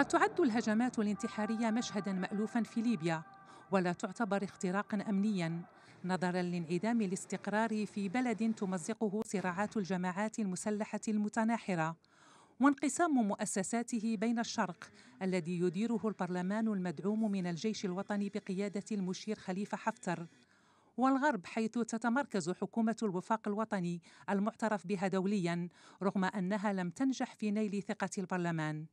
قد تعد الهجمات الانتحارية مشهدا مالوفا في ليبيا ولا تعتبر اختراقا امنيا نظرا لانعدام الاستقرار في بلد تمزقه صراعات الجماعات المسلحة المتناحرة وانقسام مؤسساته بين الشرق الذي يديره البرلمان المدعوم من الجيش الوطني بقيادة المشير خليفة حفتر والغرب حيث تتمركز حكومة الوفاق الوطني المعترف بها دوليا رغم أنها لم تنجح في نيل ثقة البرلمان.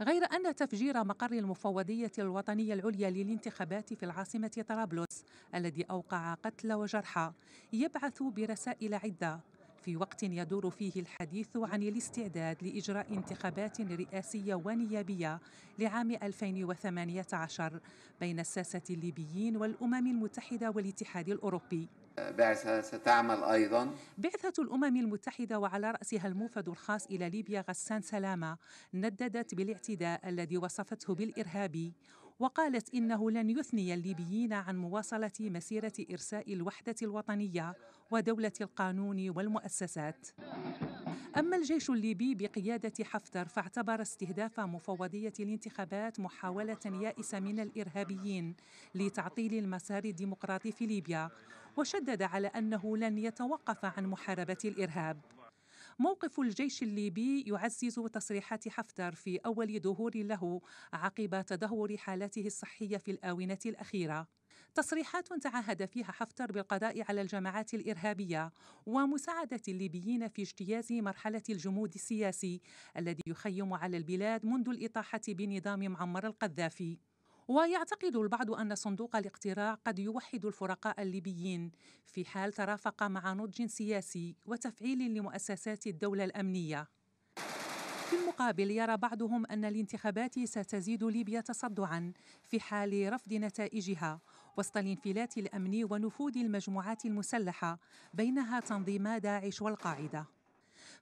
غير أن تفجير مقر المفوضية الوطنية العليا للانتخابات في العاصمة طرابلس الذي أوقع قتل وجرحى يبعث برسائل عدة. في وقت يدور فيه الحديث عن الاستعداد لإجراء انتخابات رئاسية ونيابية لعام 2018 بين الساسة الليبيين والأمم المتحدة والاتحاد الأوروبي. بعثة ستعمل أيضا. بعثة الأمم المتحدة وعلى رأسها الموفد الخاص إلى ليبيا غسان سلامة نددت بالاعتداء الذي وصفته بالإرهابي وقالت إنه لن يثني الليبيين عن مواصلة مسيرة إرساء الوحدة الوطنية ودولة القانون والمؤسسات. أما الجيش الليبي بقيادة حفتر فاعتبر استهداف مفوضية الانتخابات محاولة يائسة من الإرهابيين لتعطيل المسار الديمقراطي في ليبيا وشدد على أنه لن يتوقف عن محاربة الإرهاب. موقف الجيش الليبي يعزز تصريحات حفتر في أول ظهور له عقب تدهور حالته الصحية في الآونة الأخيرة. تصريحات تعهد فيها حفتر بالقضاء على الجماعات الإرهابية ومساعدة الليبيين في اجتياز مرحلة الجمود السياسي الذي يخيم على البلاد منذ الإطاحة بنظام معمر القذافي. ويعتقد البعض أن صندوق الاقتراع قد يوحد الفرقاء الليبيين في حال ترافق مع نضج سياسي وتفعيل لمؤسسات الدولة الأمنية. في المقابل يرى بعضهم أن الانتخابات ستزيد ليبيا تصدعا في حال رفض نتائجها وسط الانفلات الأمني ونفوذ المجموعات المسلحة بينها تنظيما داعش والقاعدة.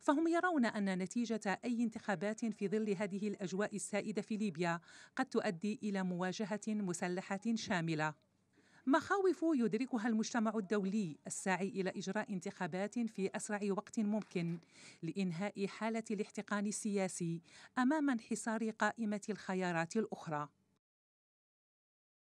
فهم يرون أن نتيجة أي انتخابات في ظل هذه الأجواء السائدة في ليبيا قد تؤدي إلى مواجهة مسلحة شاملة. مخاوف يدركها المجتمع الدولي الساعي إلى إجراء انتخابات في أسرع وقت ممكن لإنهاء حالة الاحتقان السياسي أمام انحسار قائمة الخيارات الأخرى.